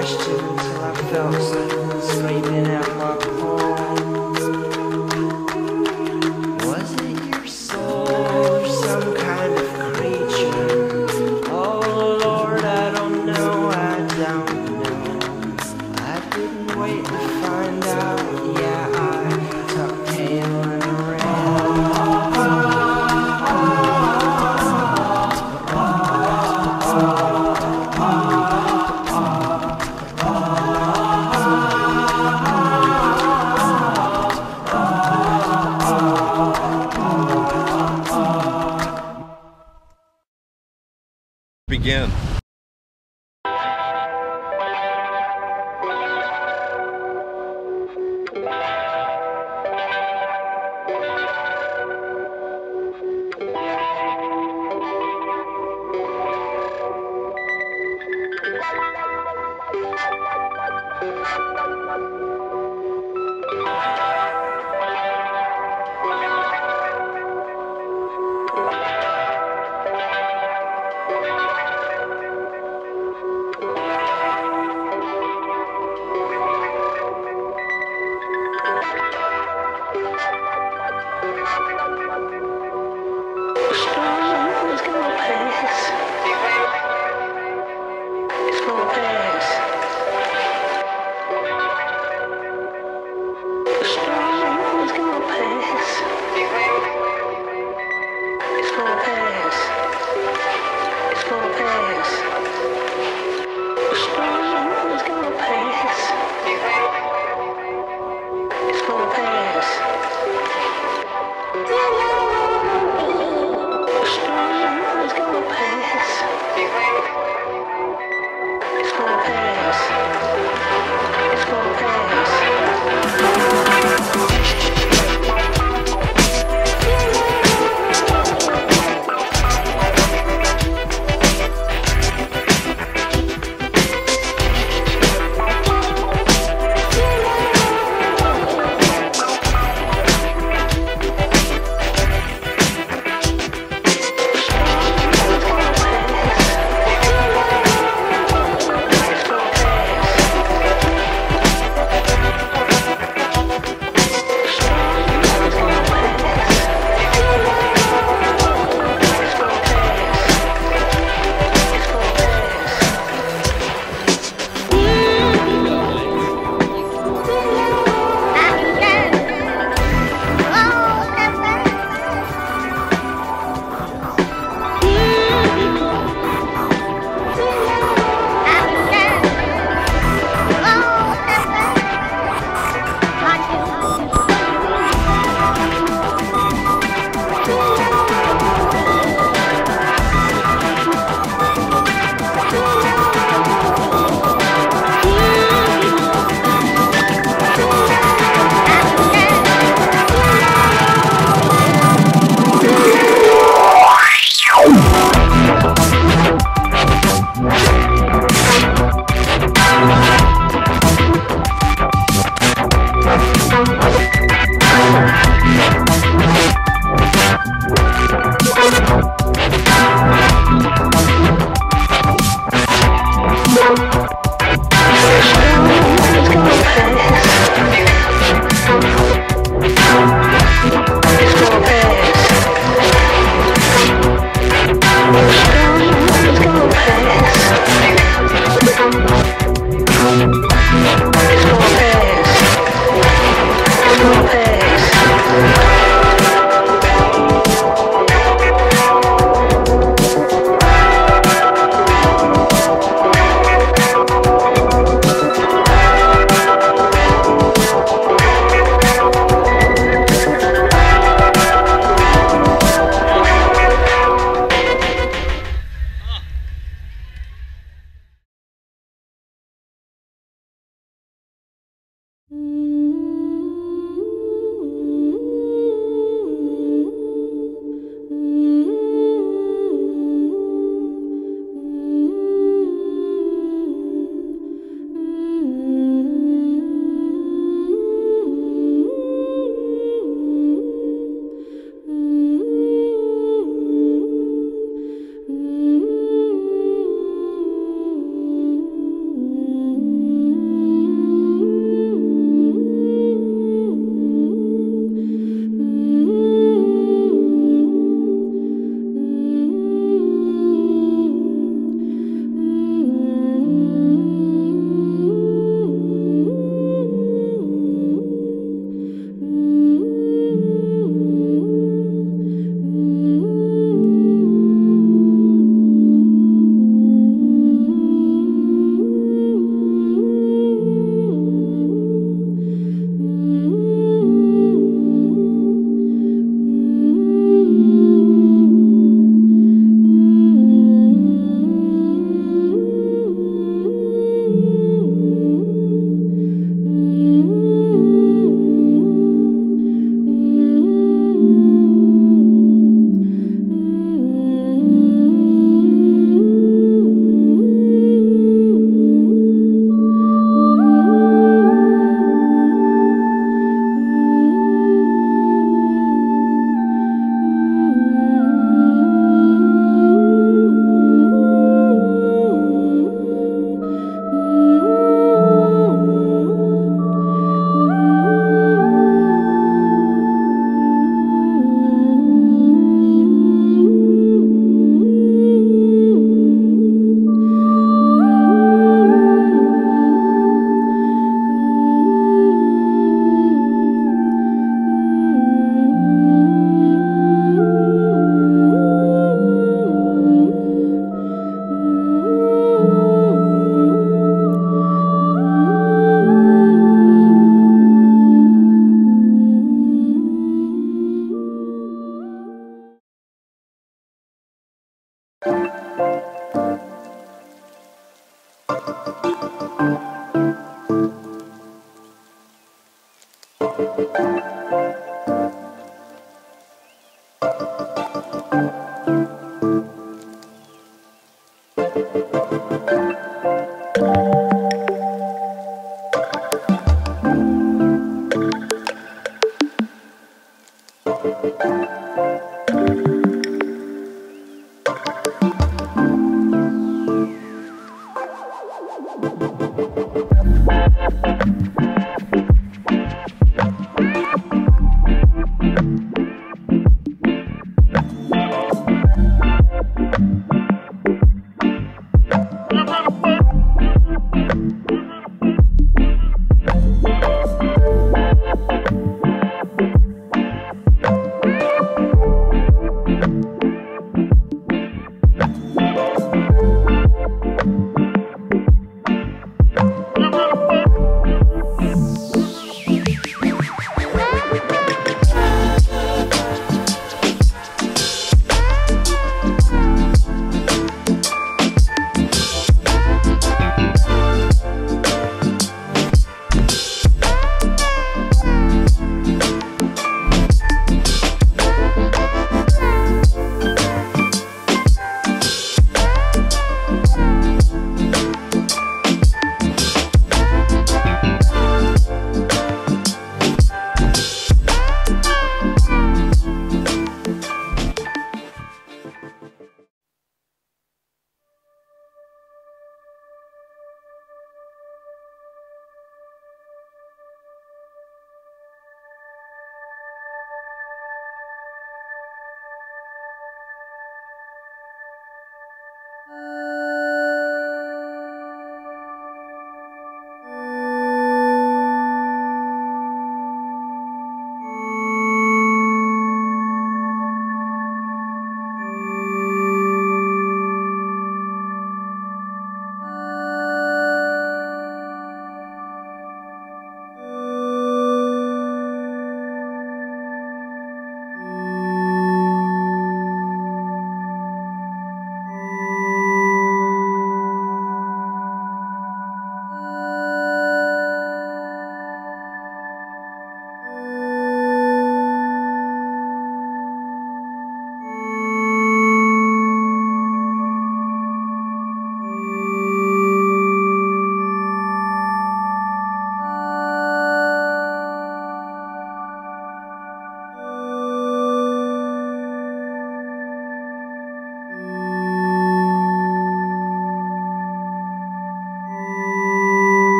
Until I felt sleeping out. Begin.